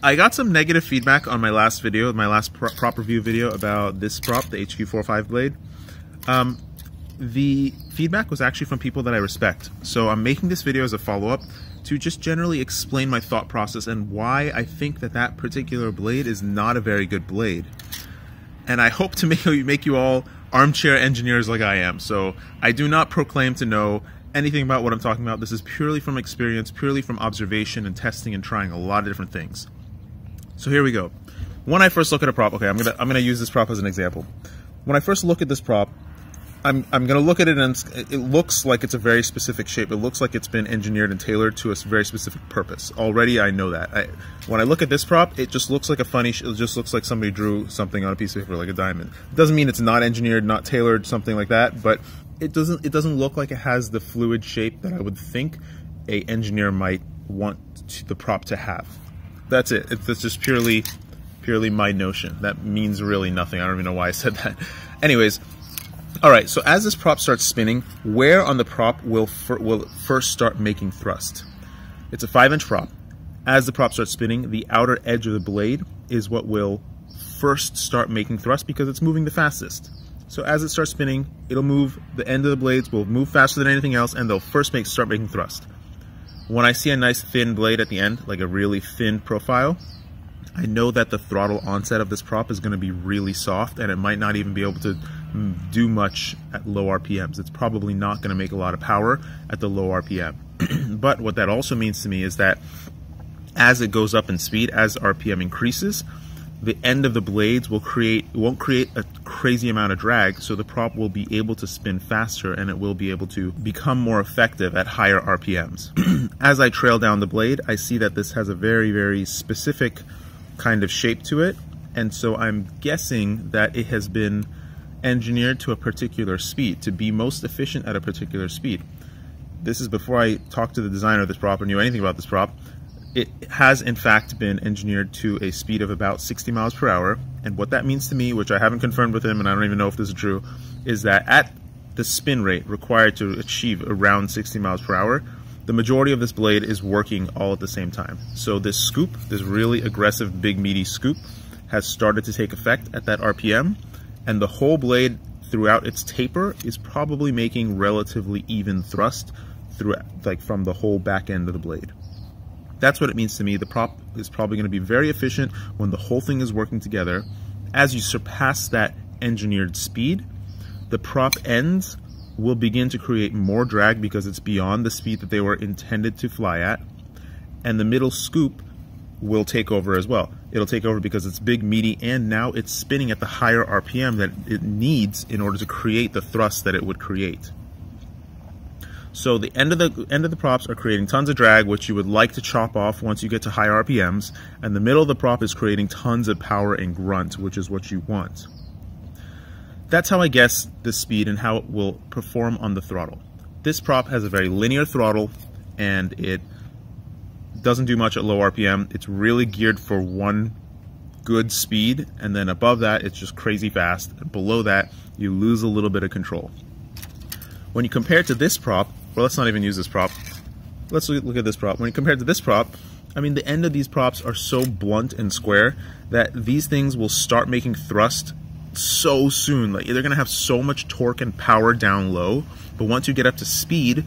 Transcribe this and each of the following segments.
I got some negative feedback on my last video, my last pro prop review video about this prop, the HQ45 blade. Um, the feedback was actually from people that I respect. So I'm making this video as a follow-up to just generally explain my thought process and why I think that that particular blade is not a very good blade. And I hope to make you, make you all armchair engineers like I am. So I do not proclaim to know anything about what I'm talking about. This is purely from experience, purely from observation and testing and trying a lot of different things. So here we go. When I first look at a prop, okay, I'm gonna I'm gonna use this prop as an example. When I first look at this prop, I'm, I'm to look at it and it looks like it's a very specific shape. It looks like it's been engineered and tailored to a very specific purpose. Already I know that. I, when I look at this prop, it just looks like a funny, it just looks like somebody drew something on a piece of paper like a diamond. It doesn't mean it's not engineered, not tailored, something like that, but it doesn't, it doesn't look like it has the fluid shape that I would think a engineer might want the prop to have. That's it. It's just purely, purely my notion. That means really nothing. I don't even know why I said that. Anyways, all right, so as this prop starts spinning, where on the prop will, will first start making thrust? It's a five inch prop. As the prop starts spinning, the outer edge of the blade is what will first start making thrust because it's moving the fastest. So as it starts spinning, it'll move, the end of the blades will move faster than anything else and they'll first make start making thrust. When I see a nice thin blade at the end, like a really thin profile, I know that the throttle onset of this prop is going to be really soft and it might not even be able to mm, do much at low RPMs. It's probably not going to make a lot of power at the low RPM. but what that also means to me is that as it goes up in speed, as RPM increases, the end of the blades will create won't create a crazy amount of drag so the prop will be able to spin faster and it will be able to become more effective at higher RPMs. As I trail down the blade I see that this has a very very specific kind of shape to it and so I'm guessing that it has been engineered to a particular speed, to be most efficient at a particular speed. This is before I talked to the designer of this prop or knew anything about this prop. It has in fact been engineered to a speed of about 60 miles per hour. And what that means to me, which I haven't confirmed with him and I don't even know if this is true, is that at the spin rate required to achieve around 60 miles per hour, the majority of this blade is working all at the same time. So this scoop, this really aggressive, big, meaty scoop, has started to take effect at that RPM, and the whole blade throughout its taper is probably making relatively even thrust through like from the whole back end of the blade. That's what it means to me. The prop is probably going to be very efficient when the whole thing is working together. As you surpass that engineered speed, the prop ends will begin to create more drag because it's beyond the speed that they were intended to fly at. And the middle scoop will take over as well. It'll take over because it's big, meaty, and now it's spinning at the higher RPM that it needs in order to create the thrust that it would create. So the end of the end of the props are creating tons of drag, which you would like to chop off once you get to high RPMs, and the middle of the prop is creating tons of power and grunt, which is what you want. That's how I guess the speed and how it will perform on the throttle. This prop has a very linear throttle, and it doesn't do much at low RPM. It's really geared for one good speed, and then above that, it's just crazy fast. Below that, you lose a little bit of control. When you compare it to this prop, well, let's not even use this prop. Let's look at this prop. When compared to this prop, I mean, the end of these props are so blunt and square that these things will start making thrust so soon. Like, they're going to have so much torque and power down low, but once you get up to speed,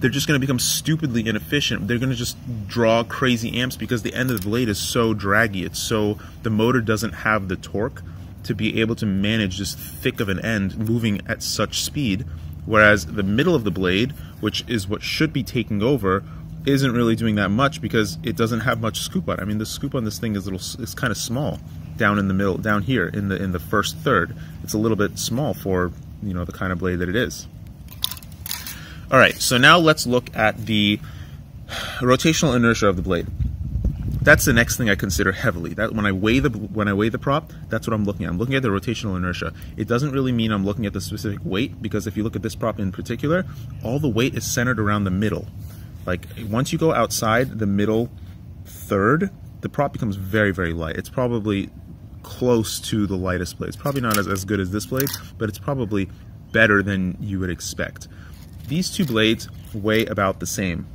they're just going to become stupidly inefficient. They're going to just draw crazy amps because the end of the blade is so draggy. It's so the motor doesn't have the torque to be able to manage this thick of an end moving at such speed. Whereas the middle of the blade, which is what should be taking over, isn't really doing that much because it doesn't have much scoop on. I mean, the scoop on this thing is little, it's kind of small down in the middle, down here in the in the first third. It's a little bit small for you know the kind of blade that it is. All right, so now let's look at the rotational inertia of the blade. That's the next thing I consider heavily. That when I weigh the when I weigh the prop, that's what I'm looking at. I'm looking at the rotational inertia. It doesn't really mean I'm looking at the specific weight because if you look at this prop in particular, all the weight is centered around the middle. Like once you go outside the middle third, the prop becomes very very light. It's probably close to the lightest blade. It's probably not as, as good as this blade, but it's probably better than you would expect. These two blades weigh about the same.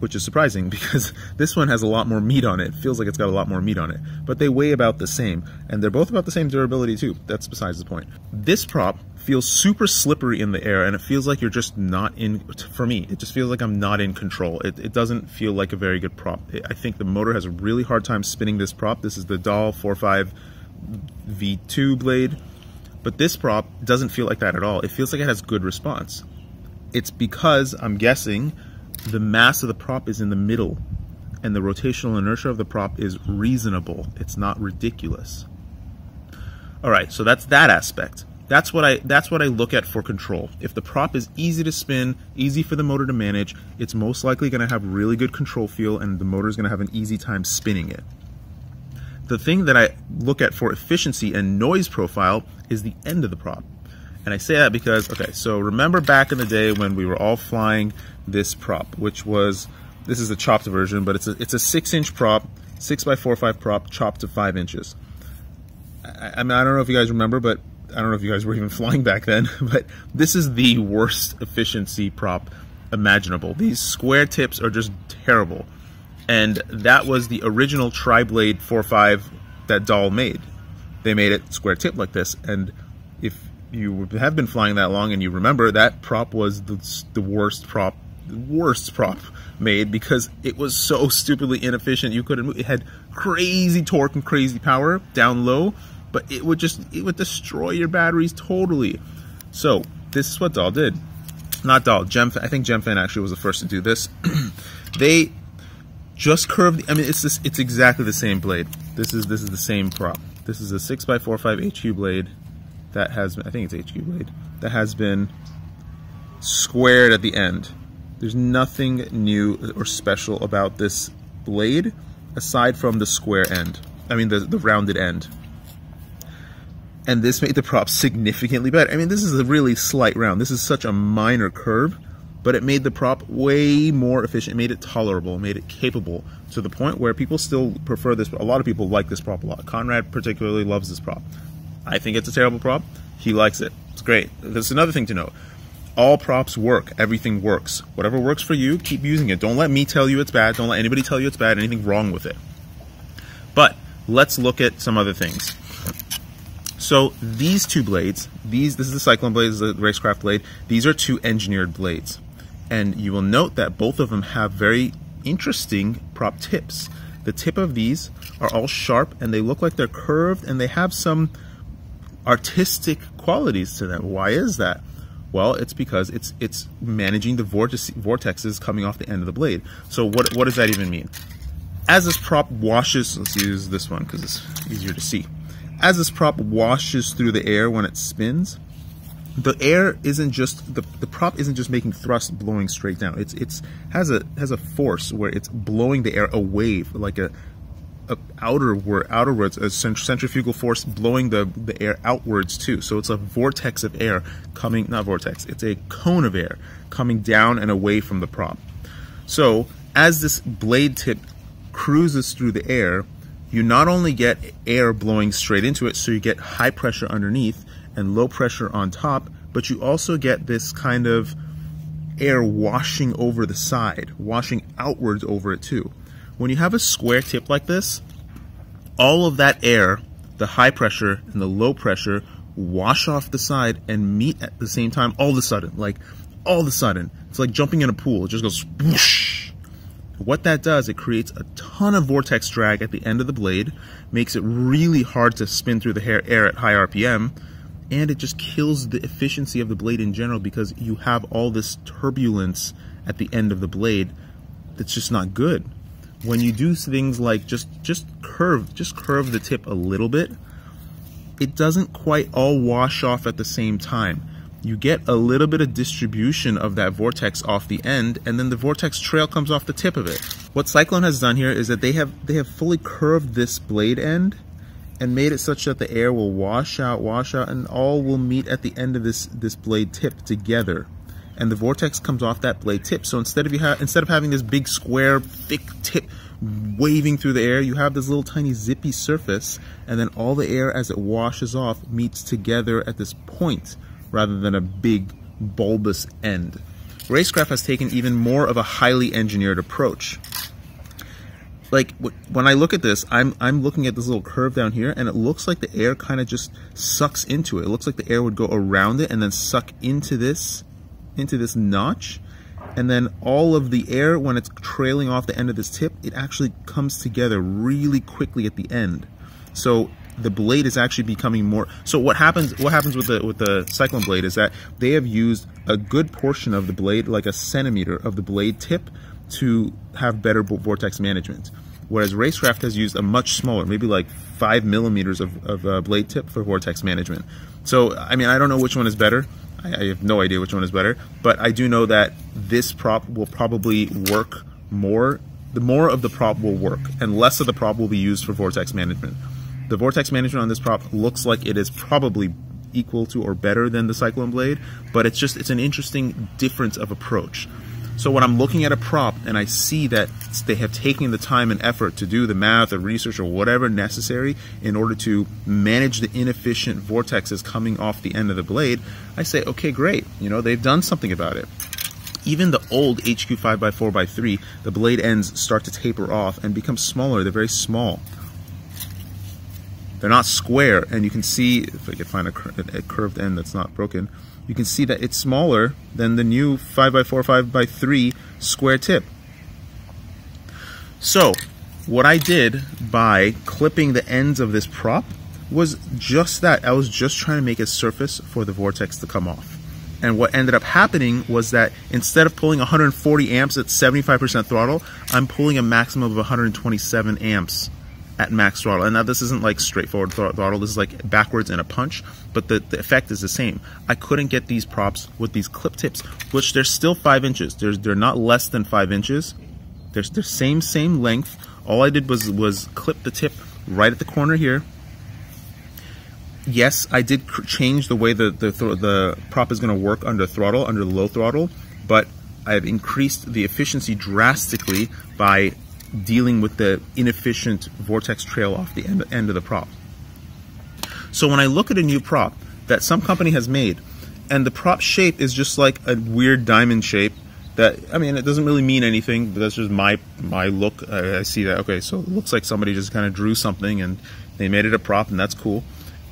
Which is surprising because this one has a lot more meat on it. it. feels like it's got a lot more meat on it, but they weigh about the same, and they're both about the same durability too. That's besides the point. This prop feels super slippery in the air, and it feels like you're just not in, for me, it just feels like I'm not in control. It, it doesn't feel like a very good prop. I think the motor has a really hard time spinning this prop. This is the DAL 45 V2 blade, but this prop doesn't feel like that at all. It feels like it has good response. It's because, I'm guessing, the mass of the prop is in the middle and the rotational inertia of the prop is reasonable. It's not ridiculous. All right, so that's that aspect. That's what I that's what I look at for control. If the prop is easy to spin, easy for the motor to manage, it's most likely going to have really good control feel and the motor is going to have an easy time spinning it. The thing that I look at for efficiency and noise profile is the end of the prop. And I say that because, okay, so remember back in the day when we were all flying this prop, which was, this is a chopped version, but it's a, it's a six inch prop, six by four, five prop, chopped to five inches. I, I mean, I don't know if you guys remember, but I don't know if you guys were even flying back then, but this is the worst efficiency prop imaginable. These square tips are just terrible. And that was the original tri-blade 4.5 that DAL made. They made it square tip like this, and if you have been flying that long and you remember that prop was the, the worst prop the worst prop made because it was so stupidly inefficient. You couldn't move. it had crazy torque and crazy power down low but it would just it would destroy your batteries totally. So this is what DAL did. Not DAL Gemfan I think Gemfan actually was the first to do this. They just curved I mean it's this it's exactly the same blade. This is this is the same prop. This is a 6x45 HQ blade that has I think it's HQ blade, that has been squared at the end. There's nothing new or special about this blade aside from the square end. I mean, the, the rounded end. And this made the prop significantly better. I mean, this is a really slight round. This is such a minor curve, but it made the prop way more efficient. It made it tolerable, made it capable to the point where people still prefer this. A lot of people like this prop a lot. Conrad particularly loves this prop. I think it's a terrible prop. He likes it. It's great. There's another thing to note. All props work. Everything works. Whatever works for you, keep using it. Don't let me tell you it's bad. Don't let anybody tell you it's bad. Anything wrong with it. But let's look at some other things. So these two blades, these this is the Cyclone blade, this is the RaceKraft blade. These are two engineered blades. And you will note that both of them have very interesting prop tips. The tip of these are all sharp and they look like they're curved and they have some artistic qualities to them. Why is that? Well, it's because it's it's managing the vortex, vortexes coming off the end of the blade. So what what does that even mean? As this prop washes, let's use this one because it's easier to see. As this prop washes through the air when it spins, the air isn't just the, the prop isn't just making thrust blowing straight down. It's it's has a has a force where it's blowing the air away like a outerward, outerwards, a centrifugal force blowing the, the air outwards too. So it's a vortex of air coming, not vortex, it's a cone of air coming down and away from the prop. So as this blade tip cruises through the air, you not only get air blowing straight into it, so you get high pressure underneath and low pressure on top, but you also get this kind of air washing over the side, washing outwards over it too. When you have a square tip like this, all of that air, the high pressure and the low pressure, wash off the side and meet at the same time all of a sudden. Like, all of a sudden. It's like jumping in a pool. It just goes whoosh. What that does, it creates a ton of vortex drag at the end of the blade, makes it really hard to spin through the air at high RPM, and it just kills the efficiency of the blade in general because you have all this turbulence at the end of the blade that's just not good when you do things like just just curve just curve the tip a little bit it doesn't quite all wash off at the same time. You get a little bit of distribution of that vortex off the end and then the vortex trail comes off the tip of it. What cyclone has done here is that they have they have fully curved this blade end and made it such that the air will wash out wash out and all will meet at the end of this this blade tip together and the vortex comes off that blade tip. So instead of you have instead of having this big square thick tip waving through the air, you have this little tiny zippy surface, and then all the air as it washes off meets together at this point rather than a big bulbous end. RaceKraft has taken even more of a highly engineered approach. Like when I look at this, I'm I'm looking at this little curve down here, and it looks like the air kind of just sucks into it. It looks like the air would go around it and then suck into this, into this notch, and then all of the air when it's trailing off the end of this tip, it actually comes together really quickly at the end. So the blade is actually becoming more so what happens what happens with the with the cyclone blade is that they have used a good portion of the blade like a centimeter of the blade tip to have better vortex management. Whereas racekraft has used a much smaller maybe like five millimeters of, of uh, blade tip for vortex management. So i mean i don't know which one is better I, I have no idea which one is better but i do know that this prop will probably work more the more of the prop will work and less of the prop will be used for vortex management the vortex management on this prop looks like it is probably equal to or better than the Cyclone Blade, but it's just, it's an interesting difference of approach. So when I'm looking at a prop and I see that they have taken the time and effort to do the math or research or whatever necessary in order to manage the inefficient vortexes coming off the end of the blade, I say, okay, great. You know, they've done something about it. Even the old HQ 5x4x3, the blade ends start to taper off and become smaller. They're very small. They're not square, and you can see, if I can find a, a curved end that's not broken, you can see that it's smaller than the new 5x4, 5x3 square tip. So, what I did by clipping the ends of this prop was just that. I was just trying to make a surface for the vortex to come off. And what ended up happening was that instead of pulling 140 amps at 75% throttle, I'm pulling a maximum of 127 amps at max throttle. And now this isn't like straightforward throttle, this is like backwards in a punch, but the, the effect is the same. I couldn't get these props with these clip tips, which they're still five inches. They're, they're not less than five inches. They're, they're same, same length. All I did was, was clip the tip right at the corner here. Yes, I did change the way the, the, the prop is gonna work under throttle, under the low throttle, but I've increased the efficiency drastically by dealing with the inefficient vortex trail off the end, end of the prop. So when I look at a new prop that some company has made, and the prop shape is just like a weird diamond shape that I mean it doesn't really mean anything but that's just my my look. I, I see that okay so it looks like somebody just kind of drew something and they made it a prop and that's cool.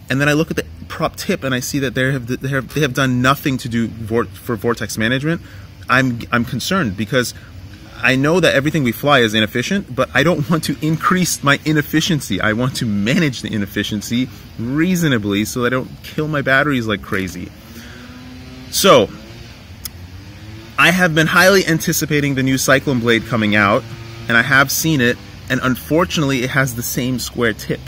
And then I look at the prop tip and I see that they have they have, they have done nothing to do for vortex management. I'm I'm concerned because I know that everything we fly is inefficient, but I don't want to increase my inefficiency. I want to manage the inefficiency reasonably so I don't kill my batteries like crazy. So, I have been highly anticipating the new Cyclone Blade coming out, and I have seen it, and unfortunately it has the same square tip.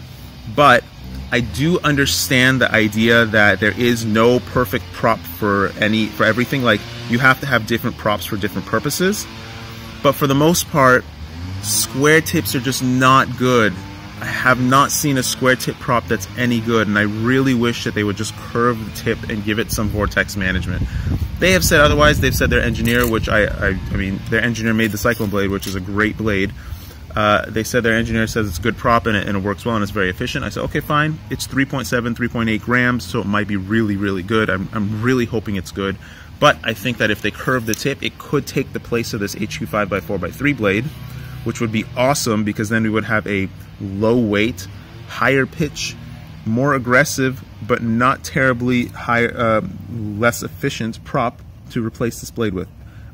But I do understand the idea that there is no perfect prop for any for everything. Like you have to have different props for different purposes. But for the most part, square tips are just not good. I have not seen a square tip prop that's any good, and I really wish that they would just curve the tip and give it some vortex management. They have said otherwise. They've said their engineer, which I, I, I mean, their engineer made the Cyclone blade, which is a great blade. Uh, they said their engineer says it's a good prop and it, and it works well and it's very efficient. I said, okay, fine. It's 3.7, 3.8 grams, so it might be really, really good. I'm, I'm really hoping it's good. But I think that if they curve the tip, it could take the place of this HQ5 x 4 x 3 blade, which would be awesome because then we would have a low weight, higher pitch, more aggressive, but not terribly high, uh, less efficient prop to replace this blade with.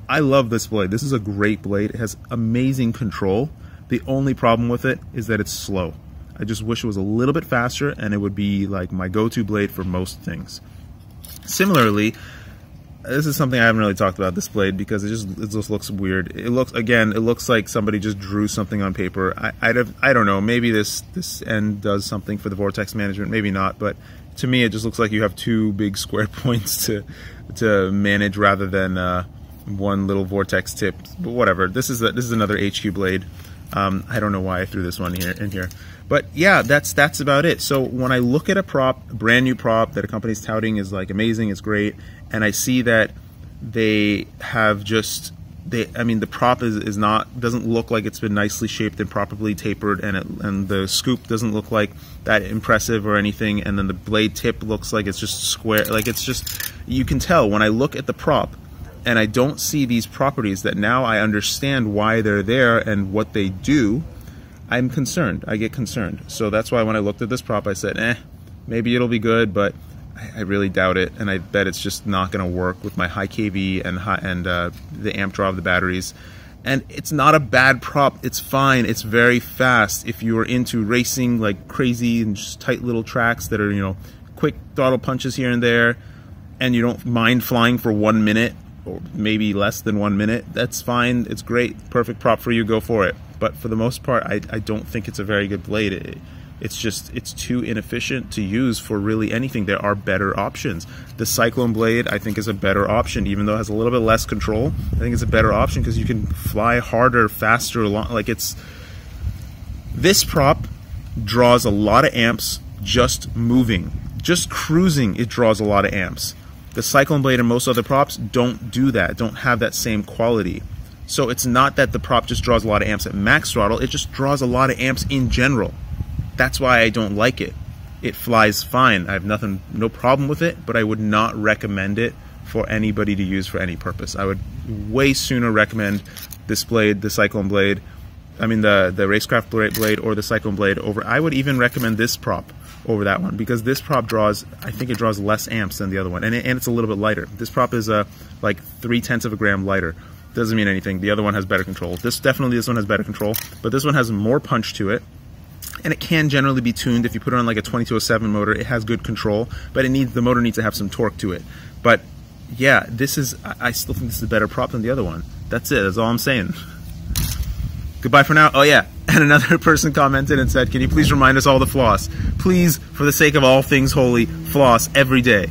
I love this blade. This is a great blade. It has amazing control. The only problem with it is that it's slow. I just wish it was a little bit faster and it would be like my go-to blade for most things. Similarly, this is something I haven't really talked about this blade because it just it just looks weird. It looks again, it looks like somebody just drew something on paper. I I'd have, I don't know. Maybe this this end does something for the vortex management, maybe not. But to me, it just looks like you have two big square points to to manage rather than uh, one little vortex tip. But whatever. This is a, this is another HQ blade. Um, I don't know why I threw this one here in here. But yeah, that's that's about it. So when I look at a prop, a brand new prop that a company's touting is like amazing, it's great, and I see that they have just they I mean the prop is, is not doesn't look like it's been nicely shaped and properly tapered and it, and the scoop doesn't look like that impressive or anything and then the blade tip looks like it's just square like it's just you can tell when I look at the prop and I don't see these properties that now I understand why they're there and what they do, I'm concerned. I get concerned. So that's why when I looked at this prop, I said, eh, maybe it'll be good, but I, really doubt it. And I bet it's just not going to work with my high KV and high, and uh, the amp draw of the batteries. And it's not a bad prop. It's fine. It's very fast. If you are into racing like crazy and just tight little tracks that are, you know, quick throttle punches here and there, and you don't mind flying for one minute or maybe less than one minute, that's fine. It's great. Perfect prop for you. Go for it. But for the most part, I, I don't think it's a very good blade. It, it's just it's too inefficient to use for really anything. There are better options. The Cyclone Blade I think is a better option, even though it has a little bit less control. I think it's a better option because you can fly harder, faster. Like it's this prop draws a lot of amps just moving, just cruising. It draws a lot of amps. The Cyclone Blade and most other props don't do that. Don't have that same quality. So it's not that the prop just draws a lot of amps at max throttle, it just draws a lot of amps in general. That's why I don't like it. It flies fine. I have nothing, no problem with it, but I would not recommend it for anybody to use for any purpose. I would way sooner recommend this blade, the Cyclone blade, I mean the the racekraft blade or the Cyclone blade over. I would even recommend this prop over that one because this prop draws. I think it draws less amps than the other one, and, it, and it's a little bit lighter. This prop is uh, like three tenths of a gram lighter doesn't mean anything. The other one has better control. This definitely this one has better control, but this one has more punch to it. And it can generally be tuned if you put it on like a 2207 motor. It has good control, but it needs the motor needs to have some torque to it. But yeah, this is I still think this is a better prop than the other one. That's it. That's all I'm saying. Goodbye for now. Oh yeah, and another person commented and said, "Can you please remind us all the floss? Please, for the sake of all things holy, floss every day."